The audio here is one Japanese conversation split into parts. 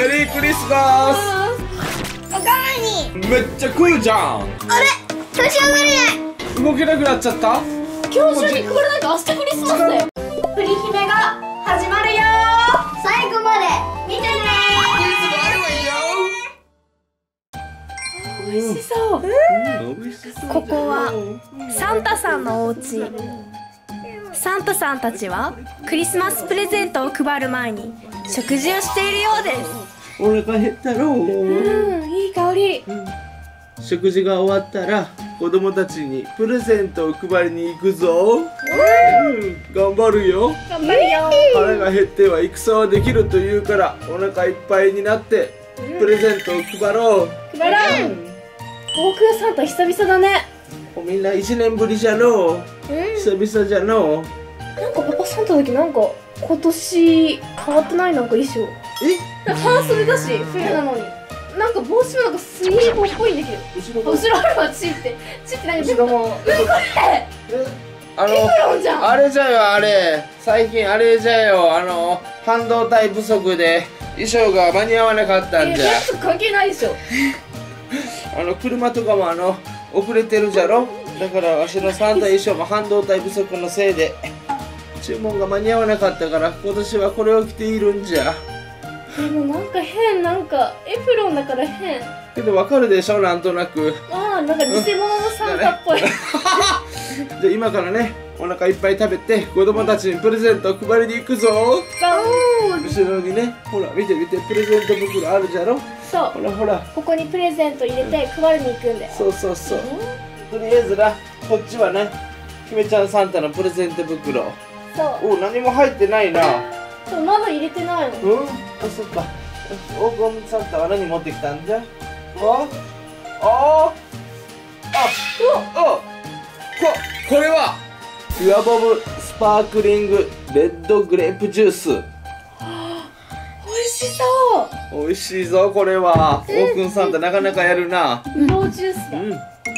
メリークリスマおかわり。スめっちゃ食うじゃん。あれ調子上がれない動けなくなっちゃった？今日中に配らないと明日クリスマスだよ。プリ姫が始まるよ。最後まで。見てね。美味しそう。美味しそうここはサンタさんのお家。サンタさんたちはクリスマスプレゼントを配る前に食事をしているようですお腹減ったろう。うんいい香り。食事が終わったら子供たちにプレゼントを配りに行くぞ。うん。頑張るよ。頑張るよ。腹が減っては戦はできるというからお腹いっぱいになってプレゼントを配ろう。配ろう航空サンタ久々だね。みんな1年ぶりじゃのう。久々じゃのう。なんかパパサンタの時なんか今年変わってない？なんか衣装え？半袖だし冬なのに。なんか帽子もなんかスイーボーっぽいんだけど。後ろ後ろあるわチーって。チーって。何後ろもあのロンじゃん。あれじゃよあれ。最近あれじゃよあの半導体不足で衣装が間に合わなかったんじゃ。えー、関係ないでしょ。あの車とかもあの遅れてるじゃろ？だからわしのサンタ衣装も半導体不足のせいで注文が間に合わなかったから今年はこれを着ているんじゃでもなんか変なんかエプロンだから変。けどわかるでしょなんとなく。ああなんか偽物のサンタっぽい、じゃあ今からねお腹いっぱい食べて子供たちにプレゼントを配りに行くぞ。後ろにねほら見て見てプレゼント袋あるじゃろ？そう。ほらほら。ここにプレゼント入れて配りに行くんだよ。そうそうそう。とりあえずなこっちはね姫ちゃんサンタのプレゼント袋。そう。お何も入ってないな。そうまだ入れてないの。うんあそっか。黄金サンタは何持ってきたんじゃ？あ？あ？ああここれは？ピュアボブスパークリングレッドグレープジュース。美味しそ美味しいぞこれは。オークンサンタなかなかやるな。うブドウジュースだ。うん。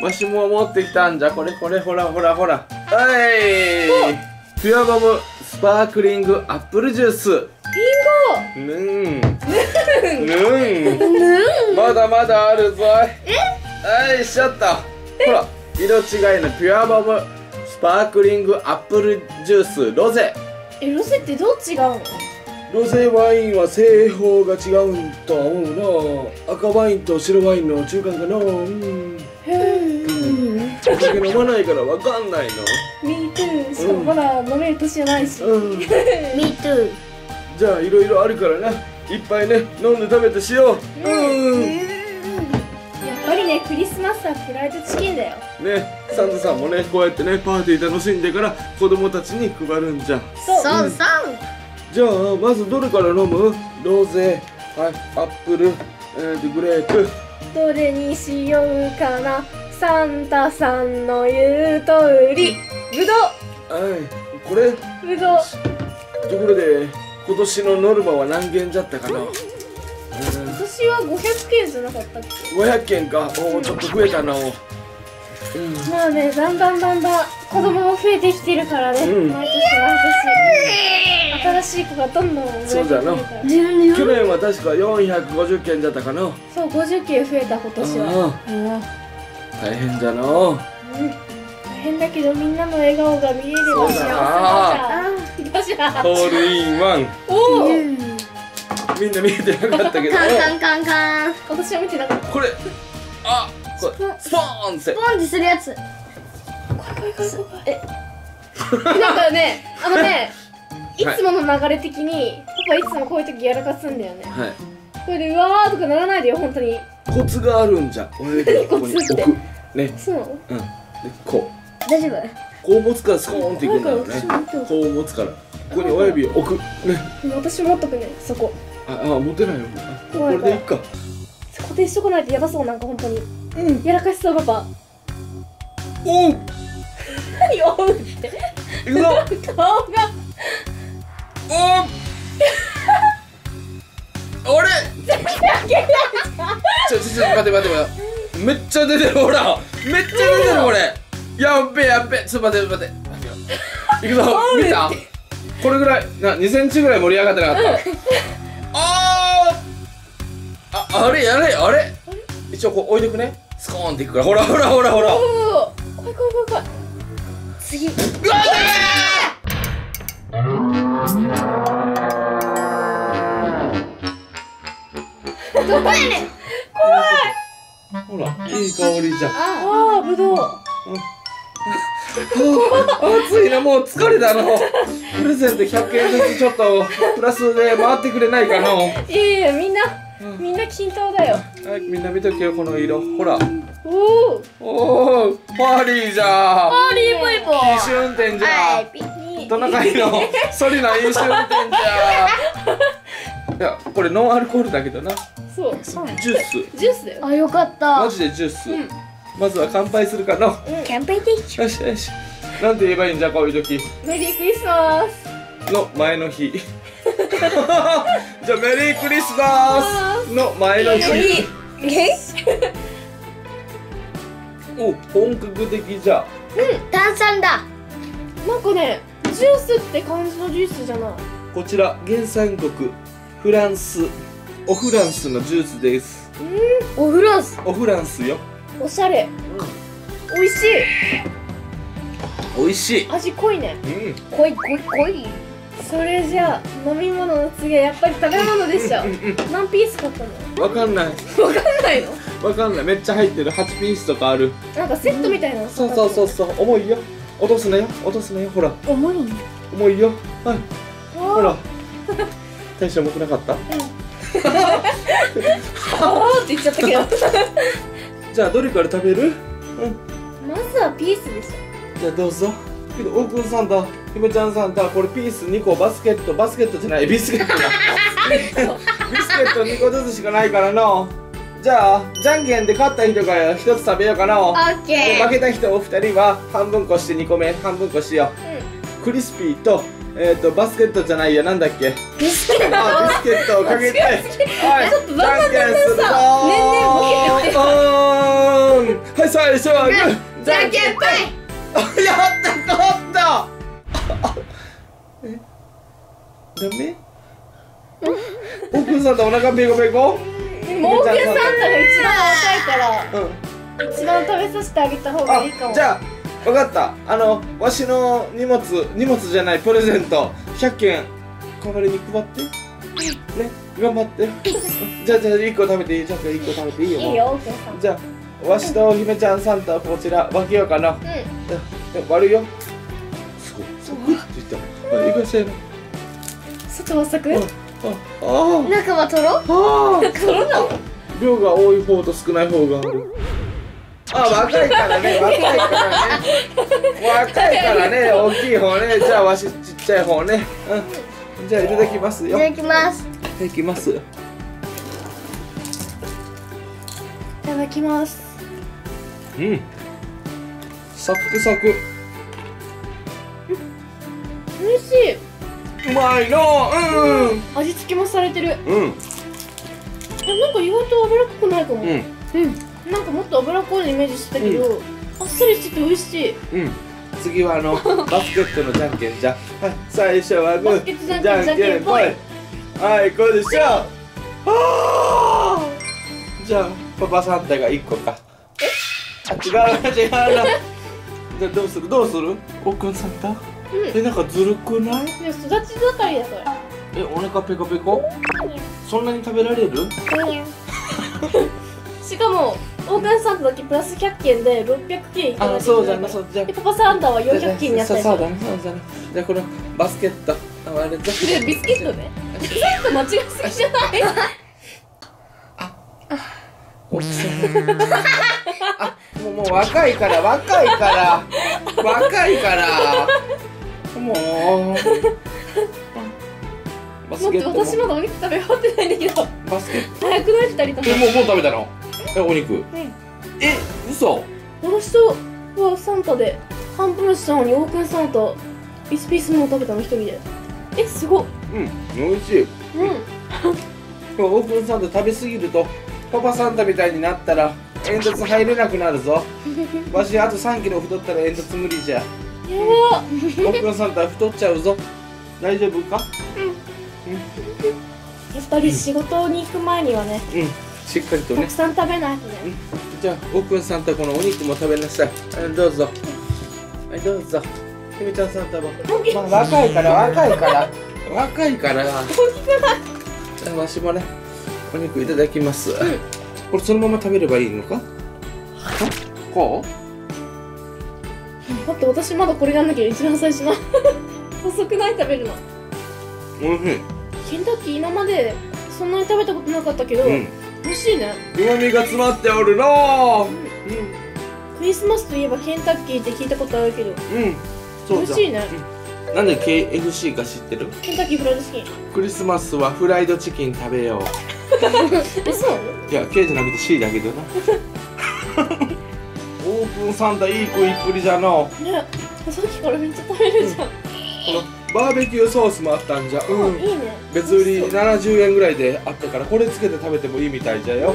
わしも持ってきたんじゃ。これこれほらほらほら。はい。ピュアボブスパークリングアップルジュースリンぬん。ぬん。まだまだあるぞい。はいしちゃったほら色違いのピュアボブスパークリングアップルジュースロゼ。ゴえロゼってどう違うの？ロゼワインは製法が違うんとは思うな赤ワインと白ワインの中間かな。うん。お酒飲まないからわかんないの。Me too しかもまだ飲める年じゃないし、うん。Me too じゃあいろいろあるからないっぱいね飲んで食べてしよう。うん。やっぱりねクリスマスはフライドチキンだよ。ねサンタさんもねこうやってねパーティー楽しんでから子供たちに配るんじゃ。そう。そうそう。じゃあまずどれから飲む？ロゼはいアップル、えーと、グレープ。どれにしようかな。サンタさんの言う通り。ぶどはい。これ？う。ぶどう。ところで今年のノルマは何件じゃったかな、うん、今年は500件じゃなかったっけ？500件か。おおちょっと増えたなうん。まあねだんだんだんだん子供も増えてきてるからね、うん。毎年毎年。新しい子がどんどん生まれてくるから。去年は確か450件じゃったかな。そう50件増えた今年は。大変じゃな大変だけどみんなの笑顔が見えれば幸せだじゃんガシャホールインワン。おおみんな見えてなかったけど。カンカンカンカン。私は見てなかった。これあこれスポーン。って。ポンってするやつ。え。なんかねあのねい。つもの流れ的にパパいつもこういう時やらかすんだよね。はい。これでうわーとかならないでよ本当に。コツがあるんじゃ俺でここに。コツって。ね。そう。うん。でこ大丈夫？うこう持つからスコーンっていくんだよね。こう持つから。ここに親指を置く。ね。私持っとくね。そこ。ああ持てないよ。あこれでいっか。固定しとかないとやばそうなんか本当に。うん。やらかしそうパパ。おう。何おうって。いくぞ。顔が。おう。あれ。ちょちょちょ待って待って待って。めっちゃ出てるほら。めっちゃ出てるこれやっべやっべちょっと待って待って。いくぞ。見た？これぐらいな2センチぐらい盛り上がってなかった？ああれやれあれ。一応こう置いとくね。スコーンっていくから。ほらほらほらほら。怖い怖い怖い怖い。次。うわどこやねん。ほらいい香りじゃん。ああぶどう暑いなもう疲れたのプレゼント100円ずつちょっとプラスで回ってくれないかのいやいやみんなみんな均等だよはいみんな見とけよこの色ほらおおおおパーリーじゃパーリーポイポ飲酒運転じゃピトナカイのソリな飲酒運転じゃいやこれノンアルコールだけどなそうジュースジュースだよあよかったマジでジュース、うんまずは乾杯するかの。キャンペーンでしよしよし。なんて言えばいいんじゃこういう時。メリークリスマス。の前の日。じゃあメリークリスマスの前の日。え？お本格的じゃ。炭酸だ。なんかねジュースって感じのジュースじゃない？こちら原産国フランス。オフランスのジュースです。おフランス。オフランスよおしゃれ。美味しい。美味しい。味濃いね。うん。濃い濃い濃い。それじゃあ飲み物の次はやっぱり食べ物でしょ。うんうん何ピース買ったの？わかんない。わかんないの？わかんない。めっちゃ入ってる。8ピースとかある。なんかセットみたいなのそうそうそうそう。重いよ。落とすなよ。落とすなよ。ほら。重い重いよ。はい。ほほら。大して重くなかった？あーって言っちゃったけどじゃあどれから食べる？まずはピースでしじゃあどうぞ。けど大久保さんとひめちゃんさんとこれピース2個バスケットバスケットじゃないビスケットだ。ビスケット2個ずつしかないからの。じゃあじゃんけんで勝った人が1つ食べようかなオッケで負けた人お二人は半分こして2個目半分こしよう、クリスピーとえっ、とバスケットじゃないやなんだっけ？ビスケット。あビスケットをかけて。はい。ちょっとだんだんじゃんけんボケてはい最初はグーじゃんけんぽい。やった勝った。えダメ。奥さんとお腹ペコペコ。ょモーケンサンタが一番若いから。うん。一番食べさせてあげた方がいいかも。あじゃあ分かった。あのわしの荷物荷物じゃないプレゼント。100件。代わりに配って。ね頑張って。じゃあじゃあ1個食べていい？じゃあ1個食べていいよ。いいよじゃあわしと姫ちゃんさんとこちら分けようかな。うん。割るよ。すごい。すごい。って言った。あいかせーの外は咲くああ中はとろああ取るの？量が多い方と少ない方があるあ若いからね 若いからね。若いからね大きい方ね。じゃあわしちっちゃい方ね。うん。じゃあいただきますよ。いいただきます。ただきます。いただきます。うん。サクサク。美味しい。うまいの。うん。味付けもされてる。うん。あなんか意外と脂っこくないかも。うん。うんなんかもっと脂っこいのイメージしてたけど、あっさりしてて美味しい。うん。次はあのバスケットのじゃんけん。じゃはい最初はグバスケットじゃんけんぽい。はいこうでしょ。うあー。じゃあパパサンタが1個か。あ違うな違う。な じゃあどうする？どうする？お母サンタ、えなんかずるくない？いや育ち盛りだからえお腹ペコペコ？そんなに食べられる？しかもオーガンサンタだけプラス100件で600件いただいそうじゃなそうじゃでパパサンタは400件になったり。そうそうだね。そうだね。じゃあこのバスケット。ああれじゃでビスケットね。間違いすぎじゃない？おっさんあもうもう若いから若いから。若いから。もう。バスケットも私まだお肉食べ終わってないんだけど。バスケット。早くない？2人とも。えもうもう食べたの？えお肉。え嘘。私とはサンタで半分したのにオープンサンタ1ピースも食べたの一人で。えすごっ。うん美味しい。うん。オープンサンタ食べ過ぎるとパパサンタみたいになったら煙突入れなくなるぞ。わしあと3キロ太ったら煙突無理じゃ。やば。オープンサンタ太っちゃうぞ。大丈夫か？やっぱり仕事に行く前にはねうんしっかりとね。たくさん食べないとね。じゃあオープンサンタこのお肉も食べなさい。はいどうぞ。はいどうぞ。ひめちゃんサンタも、まあ、若いから若いから。若いから。じゃあわしもねお肉いただきます、これそのまま食べればいいのか？こ待って私まだこれやんなきゃ一番最初の。遅くない食べるの。うおいしい。ケンタッキー今までそんなに食べたことなかったけど、うん美味しいね。うまみが詰まっておるの。クリスマスといえばケンタッキーって聞いたことあるけど。うん。うんそう美味しいね。うん。なんで KFC か知ってる？ケンタッキーフライドチキン。クリスマスはフライドチキン食べよう。えそうなのいや K じゃなくて C だけどな。オープンサンタいい食いっぷりじゃの。ね。さっきからめっちゃ食べるじゃん、このバーベキューソースもあったんじゃ。うん。いいね。別売り美味しそう。70円ぐらいであったからこれつけて食べてもいいみたいじゃよ。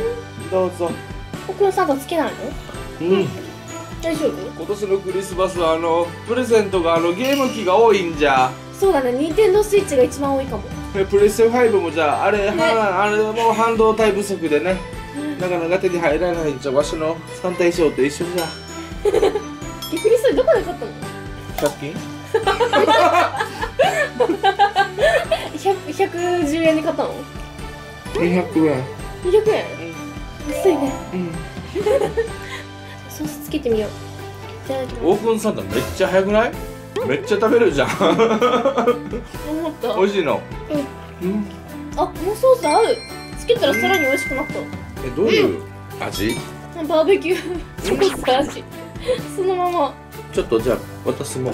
どうぞ。奥のサンタつけないの？うん。大丈夫？今年のクリスマスはあのプレゼントがあのゲーム機が多いんじゃ。そうだね。ニンテンドースイッチが一番多いかも。えプレステ5もじゃああれ、はあれもう半導体不足でね。なかなか手に入らないんじゃ。わしのサンタ衣装と一緒じゃ。逆にそれどこで買ったの？100均 100 110円で買ったの？200円。200円？安いね。うん。ソースつけてみよう。いただきます。オープンサンタめっちゃ早くない？めっちゃ食べるじゃん。思った。美味しいの？うん。あこのソース合う。つけたらさらに美味しくなった。えどういう味？バーベキュー。ソース味そのまま。ちょっとじゃあ私もあ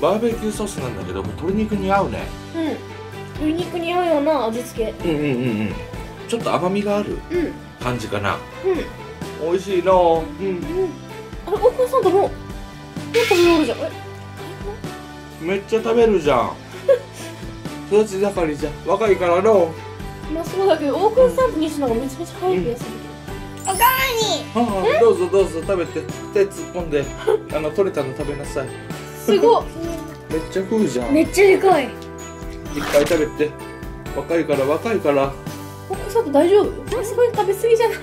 バーベキューソースなんだけど鶏肉に合うね。うん。鶏肉に合うような味付け。うんうんうんうん。ちょっと甘みがあるうん。うん感じかな。美味しいのうんうん。あれ大倉さんともうもう食べるじゃん。え？めっちゃ食べるじゃん。育ち盛りじゃん。若いからの。まあそうだけど大倉さんと西野がめちゃめちゃ早く痩せてはあど。うぞどうぞ。食べて。手突っ込んで。あの取れたの食べなさい。るすごっ めっちゃ食うじゃん。いっめっちゃでかい。ぱい食べて。若いから若いから。大倉さんと大丈夫？すごい食べ過ぎじゃない？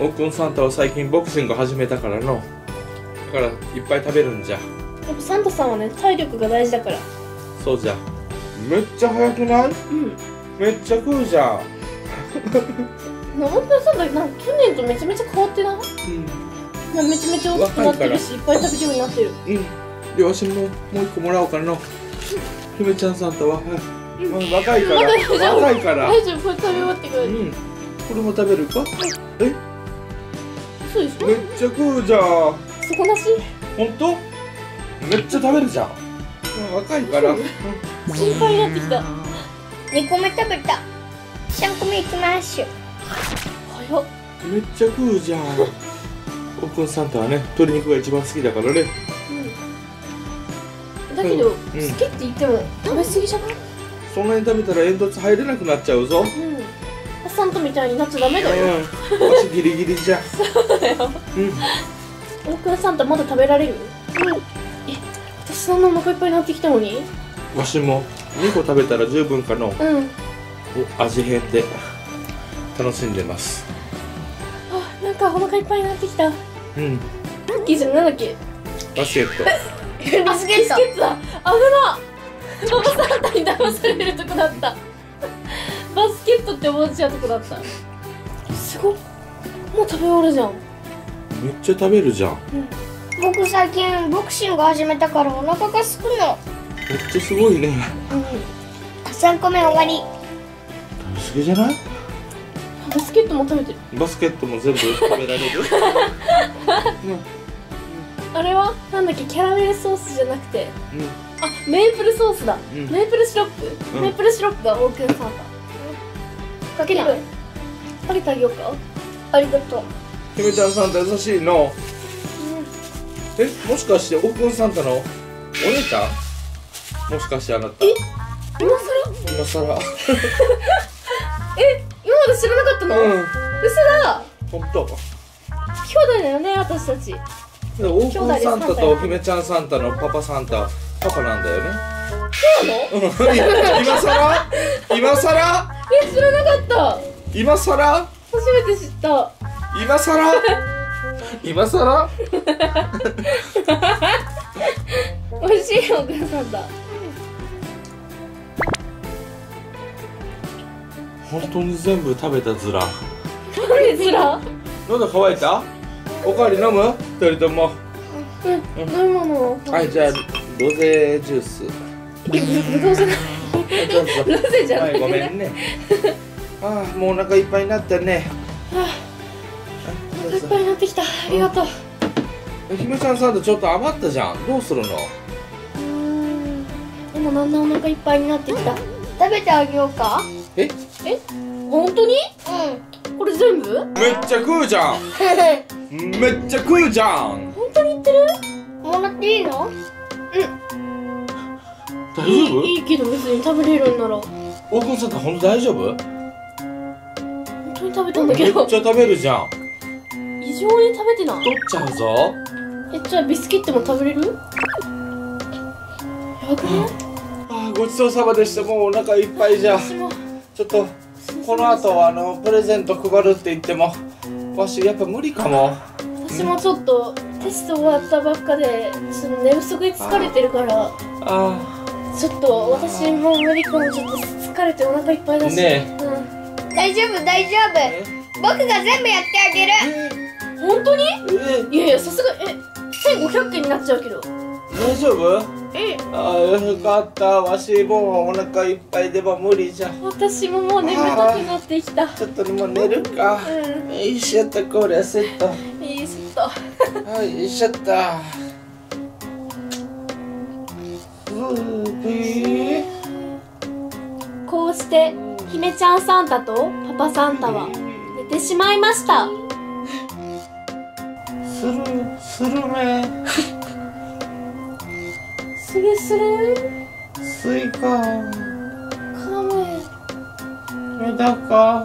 オープンサンタは最近ボクシング始めたからの。だからいっぱい食べるんじゃ。やっぱサンタさんはね体力が大事だから。そうじゃ。めっちゃ早くない？うん。めっちゃ食うじゃん。大倉さんだなんか去年とめちゃめちゃ変わってない？うん。めちゃめちゃ大きくなってるしいっぱい食べるようになってる。うんでわしももう一個もらおうかな。姫ちゃんサンタは、はいまだ若いから。若いから。大丈夫。これ食べ終わってくるうん。これも食べるか？え？そうでしょ？めっちゃ食うじゃん。底なし？本当？めっちゃ食べるじゃん。うん若いから。うん。心配になってきた。2個目食べた。3個目いきましょう。早っ。めっちゃ食うじゃん。オープンサンタはね鶏肉が一番好きだからね。だけど、うん。好きって言っても食べ過ぎじゃない？そんなに食べたら煙突入れなくなっちゃうぞ。うん。おサンタみたいになっちゃダメだよ。うん。わしギリギリじゃん。うん。大倉サンタまだ食べられる？うん。え私そんなお腹いっぱいになってきたのに？わしも。2個食べたら十分かの。うん。お味変で。楽しんでます。あなんかお腹いっぱいになってきた。うん。クッキーじゃなんだっけ？バスケットビスケットビスケットだ危なママサンタに騙されるとこだった。バスケットって思っちゃうとこだった。すごっ。もう食べ終わるじゃん。めっちゃ食べるじゃん。僕最近ボクシング始めたからお腹がすくの。めっちゃすごいね。3個目終わり。食べ過ぎじゃない？バスケットも食べてる。バスケットも全部食べられる？あれはなんだっけキャラメルソースじゃなくて。うん。うんあメープルソースだ、うん。メープルシロップ、うん。メープルシロップがオークンサンタかける。かけてあげようか。ありがとう。ひめちゃんサンタ優しいの。えもしかしてオープンサンタのお姉ちゃん？もしかしてあなた？今更？今さら え今まで知らなかったの、うん。嘘だ本当？兄弟だよね私たち。でオープンサンタとひめちゃんサンタのパパサンタパパなんだよね。そうなの？うん。今さら今さらえ知らなかった。今さら初めて知った。今さら今さら美味しいお母さんだ。本当に全部食べたずらなんでずら喉乾いた？おかわり飲む？二人とも。うん飲み物は？いじゃあロゼジュース。ぶどうじゃない。どうぞロゼじゃなはいいごめんね。ああもうお腹いっぱいになったね。お腹いっぱいになってきた。ありがとう。姫ちゃんサンドちょっと余ったじゃん。どうするの？うーん。でもだんだんお腹いっぱいになってきた。食べてあげようか。え？え？本当に？うこれ全部？めっちゃ食うじゃん。めっちゃ食うじゃん。本当に言ってる？んもらっていいの？大丈夫？いいいけど別に食べれるんなら。大久保さんって本当大丈夫？本当に食べたんだめけど。っちゃ食べるじゃん。異常に食べてない。取っちゃうぞ。えじゃあビスケットも食べれる？やばくない？あーごちそうさまでした。もうお腹いっぱいじゃ。ちょっとこの後あのプレゼント配るって言ってもわしやっぱ無理かも。私もちょっとテスト終わったばっかでちょっと寝不足で疲れてるからあちょっと私もう無理かもちょっと疲れてお腹いっぱいだし。ねうん。大丈夫大丈夫。え？僕が全部やってあげる。本当に？え？いやいやさすがえ？1500件になっちゃうけど。大丈夫？えあーよかった。わしもうお腹いっぱいでも無理じゃ。ん私ももう眠たくなってきた。ちょっともう寝るか。うよいしょっとこれセット。んいいちょっとはいよいしょっと。こうして姫ちゃんサンタとパパサンタは寝てしまいました。するするめするする？スイカ。カメメダカ。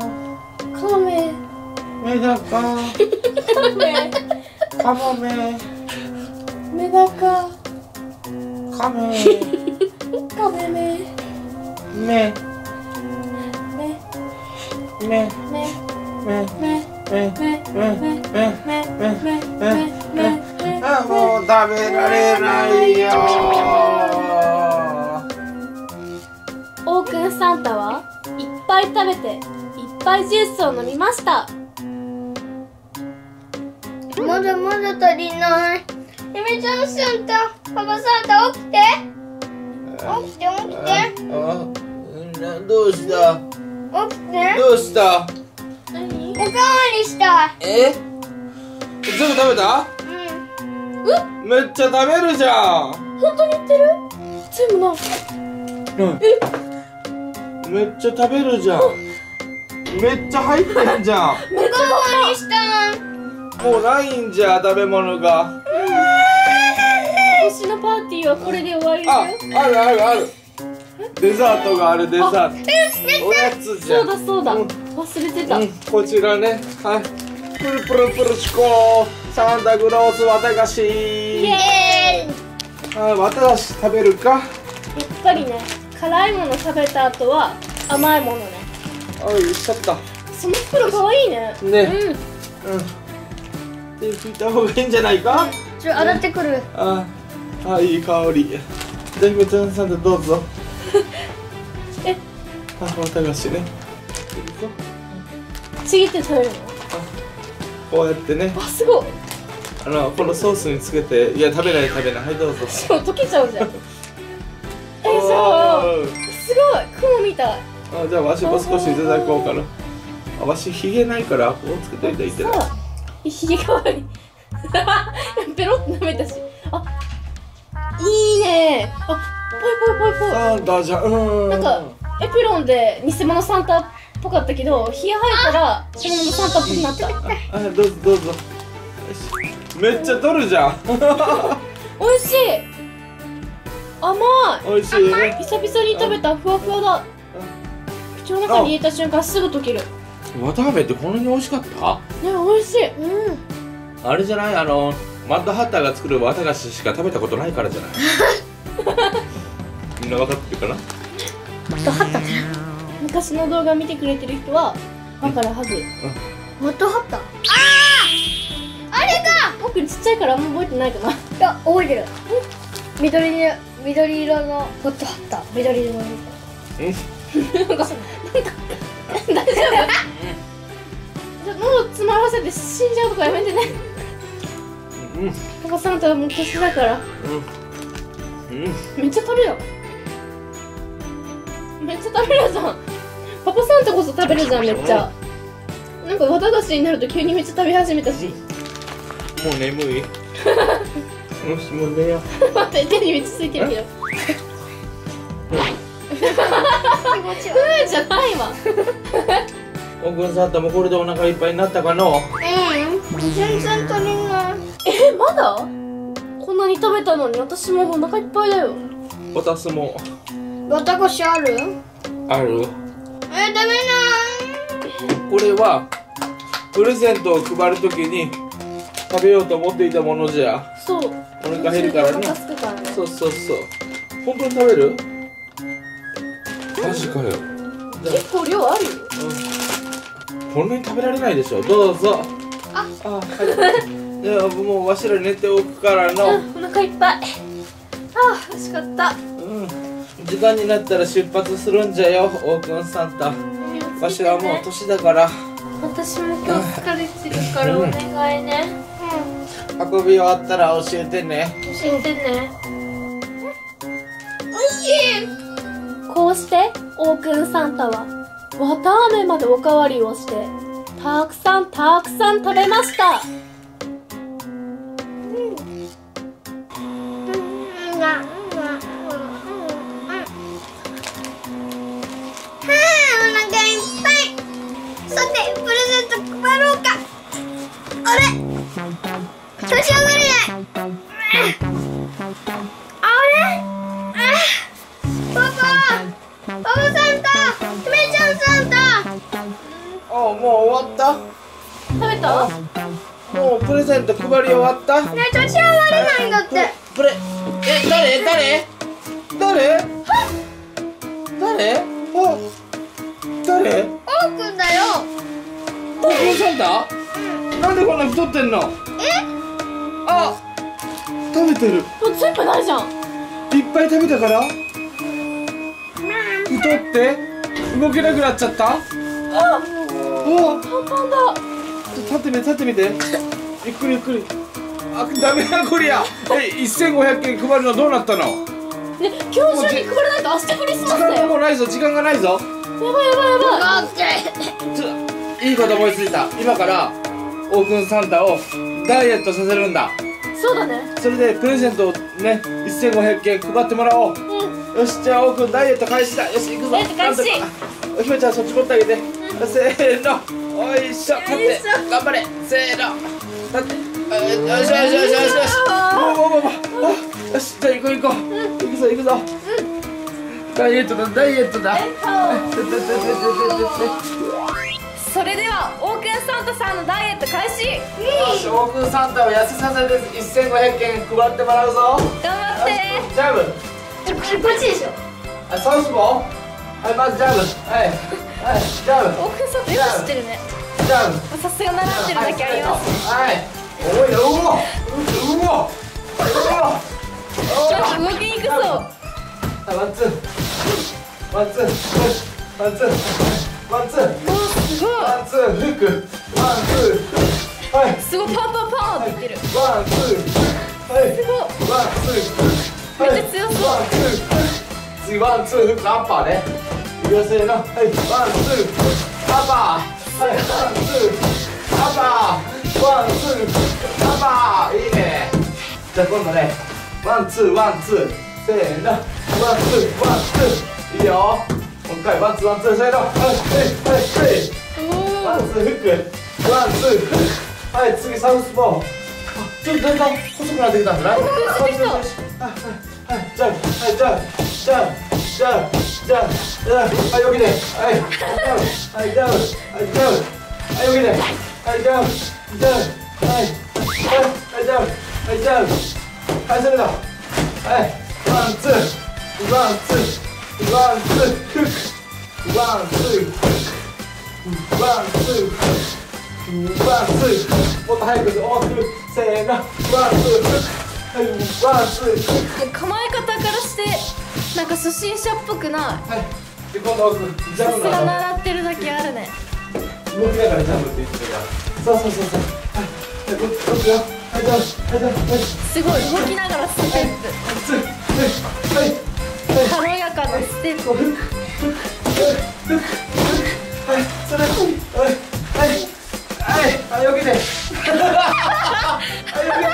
カメメダカ。カメカモメ。メダカ。カメ。カメメメメメメメメメメメメメメメメメメメあもう食べられないよ。オークンサンタはいっぱい食べていっぱいジュースを飲みました。まだまだ足りない。ゆめちゃんサンタパパサンタ起きて。起きて起きて。あなどうした？起きて。どうした？何おかわりしたい。え？全部食べた？うんめっちゃ食べるじゃん。本当に言ってる？全部な。めっちゃ食べるじゃん。めっちゃ入ってんじゃん。おかわりしたいもうないんじゃ食べ物が。今年のパーティーはこれで終わりだあよ。あるあるある。デザートがあるデザート。おやつじゃそうんだそうだ。うん。忘れてた。うん、こちらね。はい。プルプルプルシコサンタクロース綿菓子イエーイ。あ綿菓子食べるか。やっぱりね辛いもの食べた後は甘いものね。あいしちゃった。その袋かわいいね。ね。うん。うん。手拭いた方がいいんじゃないか？ちょ洗ってくる。ああいい香り。じゃあひめちゃんさんでどうぞ。え？あ綿菓子ね。ちぎって食べるの？こうやってね。あすごい。あのこのソースにつけていや食べない食べない。はいどうぞ。しかも溶けちゃうじゃん。えそう。すごい。雲みたい。あじゃあわしも少しいただこうかな。あわしひげないからこうつけといたらいいけどさあひげかわいい。ペロッと舐めたし。あいいね。あぽいぽいぽいぽい。サンタじゃんうん。なんかエプロンで偽物サンタっぽかったけどひげ生えたら本物サンタっぽくなった。あどうぞどうぞ。めっちゃ取るじゃん。美味しい。甘美味しい？ねい。久々に食べた。ふわふわだ。口の中に入れた瞬間すぐ溶ける。ね綿あめってこんなに美味しかった？美味しい。うん。あれじゃない？あのマッドハッターが作る綿菓子しか食べたことないからじゃない？みんな分かってるかな？マッドハッター昔の動画見てくれてる人はわかるはず。またはった？僕ちっちゃいからあんま覚えてないかな。いや覚えてる。緑に緑色のまたはった。緑色のうんなんかなんか大丈夫じゃ喉詰まらせて死んじゃうとかやめてねうんパパサンタはもう年だからうんうんめっちゃ食べるめっちゃ食べるじゃんパパサンタこそ食べるじゃんめっちゃ。なんか綿菓子になると急にめっちゃ食べ始めたし。もう眠い。よしもう寝よ待って手にめっちゃついてるけふーじゃないわうおくんサンタもこれでお腹いっぱいになったかのうん全然足りないえまだこんなに食べたのに私もうお腹いっぱいだよ私も綿菓子あるあるえ食べない。これはプレゼントを配るときに食べようと思っていたものじゃ。そう。お腹減るからね。そうそうそう。本当に食べる？マジかよ。結構量あるよ。あ、こんなに食べられないでしょ。どうぞ。あ。あはい。じゃあもうわしら寝ておくからの。うん。お腹いっぱい。ああ美味しかった。うん時間になったら出発するんじゃよオークンサンタわしらもう年だから。私も今日疲れてるからお願いね。運び終わったら教えてね。教えてね。おいしい。こうしてオークンサンタは綿あめまでおかわりをしてたくさんたくさん食べました調子上がれ？ないあれ？あパパパパサンタめちゃんサンタあもう終わった。食べた？もうプレゼント配り終わった？ね調子上がれないんだって。プレえ誰？誰？誰？誰？あ誰？オーくんだよオークンサンタなんでこんな太ってんの？え？あ食べてる。もう全部ないじゃん。いっぱい食べたから？太って？動けなくなっちゃった？ああパンパンだ。立ってみて立ってみて。ゆっくりゆっくり。あダメだこりゃ。え1500件配るのどうなったの？ね今日中に配らないと明日クリスマ時間がスだよ。もうないぞ。時間がないぞ。やばいやばいやばい。ちょいいこと思いついた。今からオークンサンタをダイエットさせるんだ。そうだね。それでプレゼントをね1500件配ってもらおう。うん。よしじゃあオークンダイエット開始だ。よし行くぞ。ダイエット開始。お姫ちゃんそっち持ってあげて、せーの。おいしょ立って。頑張れ。せーの。立って。あよしよしよしよしよし。もうもうもうもうあよしじゃあ行こう行こう、行くぞ行くぞ、ダイエットだダイエットだそれではオークンサンタさんのダイエット開始。よしオークンサンタを痩せさせて1500件配ってもらうぞ。頑張って。ジャブこっちでしょ。あサウスポーはいまずジャブはい。はいジャブオークンサンタよく知ってるね。ジャブさすが習ってるだけあります。はい。重いようわうわうわちょっと動きにくそう。はいワンツー。ワンツー。よしワンツー。ワンツー。おすごいワンツーフックワンツーはい。すごい。パンパンパンって言ってるワンツーはい。すごい。ワンツーめっちゃ強そうワンツー次ワンツーフックアッパーねい。くよせーのはい。ワンツーアッパーはい。ワンツーアッパーワンツーアッパーい。い。ねじゃあ今度ねワンツーワンツーせーのワンツーワンツーい。い。よもう一回ワンツーワンツーせーのはい。はい。はい。ワンツーフックワンツーフックはい次サウスポーあちょっとだんだん細くなってきたんじゃない細くなってきたはいはいはいじゃあはいじゃあじゃあじゃあじゃあじゃあはいよけてはいはいじゃあはいじゃあはいよけてはいじゃあじゃあはいはいじゃあはいじゃあはいそれだはいワンツーワンツーワンツーフックワンツーワンツーワンツーもっと早くオープンせーのワンツーはいワンツー構え方からしてなんか初心者っぽくない。はいで今度奥ジャさすが習ってるだけあるね。動きながらジャムって言ってたからそうそうそうそうはい。はい。ジャムはい。すごい。動きながらステッツーはい。はい。軽やかなステップはいそれはいはいはいはいよけてはいよけて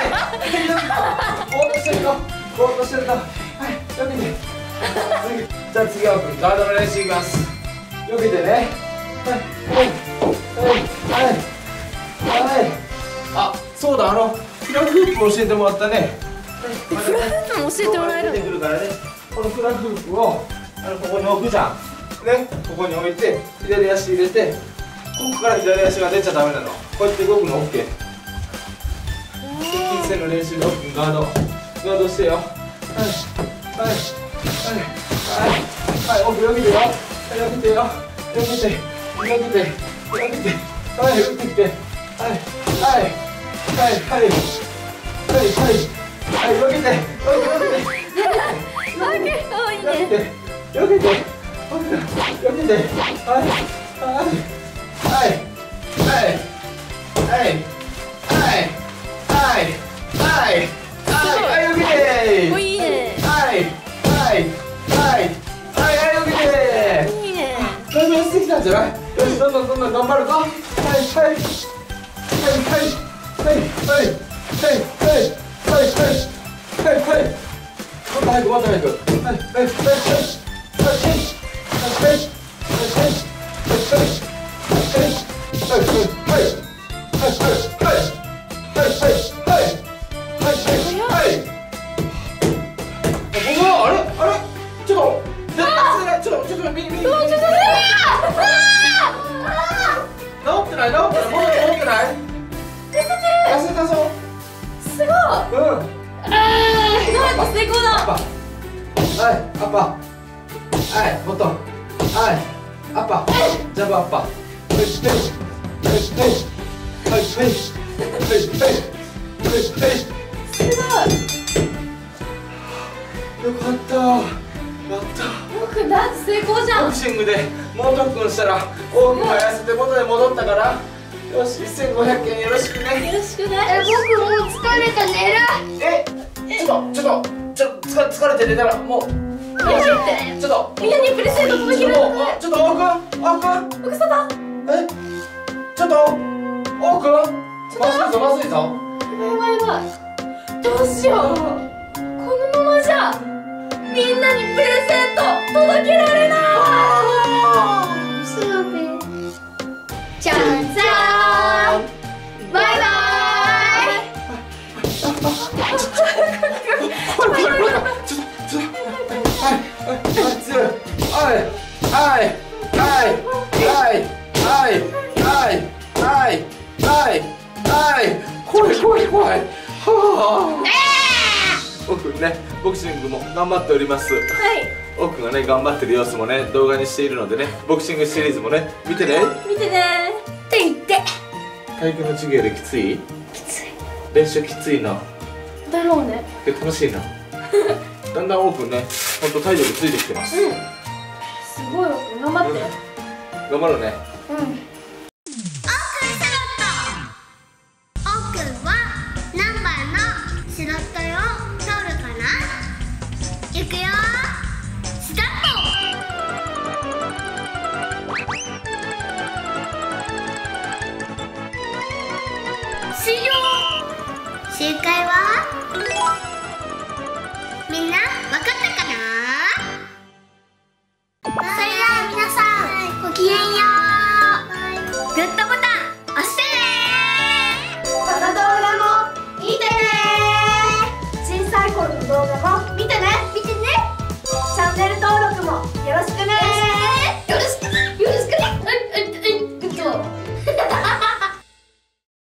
ぼーっとしてるのぼーっとしてるのはいよけて次じゃあ次はガードの練習いきますよけてねはいはいはいはいあそうだあのフラフープ教えてもらったね。フラフープも教えてもらえる出てくるからねこのフラフープをあのここに置くじゃんねここに置いて左足入れてここから左足が出ちゃダメなの。こうやって動くの OK 接近戦の練習で OK ガード。ガードしてよ。はい。はい。はい。はい。はい。奥よけてよはい。よけてよよけてよけてよけてはい。打ってきてはい。はい。はい。はい。はい。はい。はい。よけてよけてよけてあ結構いはいねよけて、よけて、よけて、はい、はい、はい、はい、はい、はい、はい、はい、はい、よけて、おいはいねはい、はい、はい、はい、はい、よけて。いはいねだいぶ痩せてきたんじゃないよし、どんどんどんどん頑張るぞ。はい、はい、はい、はい、はい、はい、はい、はい、はい、はい、はい、はい。もっと早くもっと早くはいはいはいはいはいはいはいあ fish. ってちょっとみんなにプレゼント届けるちょっと青くん青くん奥様えちょっと青くんまずいぞまずいぞやばいやばいどうしようこのままじゃみんなにプレゼント届けられない。怖い怖い怖い。はあ。僕ねボクシングも頑張っております。はい。奥がね頑張ってる様子もね動画にしているのでねボクシングシリーズもね見てね。見てね。って言って。体育の授業できつい？きつい。練習きついなだろうね。で楽しいな だんだん多くねほんと体力ついてきてます、すごい頑張って。頑張るね。うん